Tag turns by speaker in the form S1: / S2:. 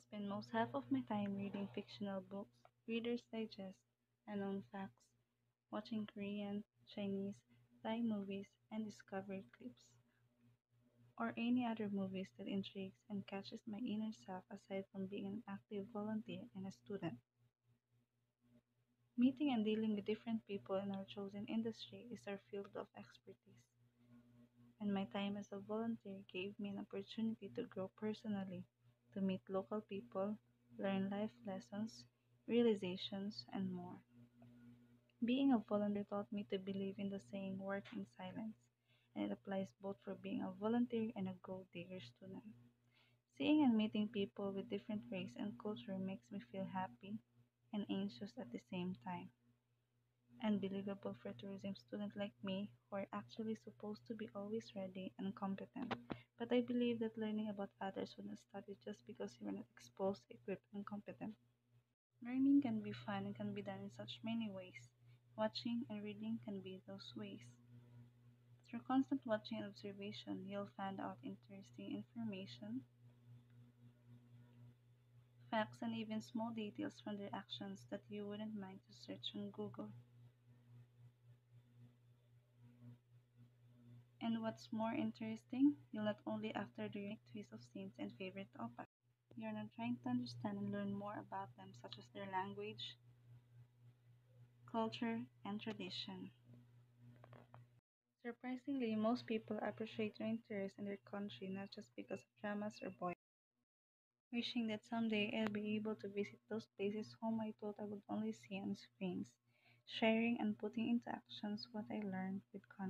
S1: I spend most half of my time reading fictional books, Reader's Digest, and unknown facts, watching Korean, Chinese, Thai movies, and discovery clips, or any other movies that intrigues and catches my inner self aside from being an active volunteer and a student. Meeting and dealing with different people in our chosen industry is our field of expertise, and my time as a volunteer gave me an opportunity to grow personally, to meet local people, learn life lessons, realizations, and more. Being a volunteer taught me to believe in the saying work in silence, and it applies both for being a volunteer and a gold digger student. Seeing and meeting people with different race and culture makes me feel happy and anxious at the same time. Unbelievable for a tourism student like me who are actually supposed to be always ready and competent. But I believe that learning about others will not stop you just because you are not exposed, equipped, and competent. Learning can be fun and can be done in such many ways. Watching and reading can be those ways. Through constant watching and observation, you'll find out interesting information, facts, and even small details from their actions that you wouldn't mind to search on Google. And what's more interesting, you'll not only after the unique twist of scenes and favorite oppas. You're not trying to understand and learn more about them, such as their language, culture, and tradition. Surprisingly, most people appreciate your interest in their country not just because of dramas or boys. Wishing that someday I'll be able to visit those places whom I thought I would only see on screens, sharing and putting into actions what I learned with confidence.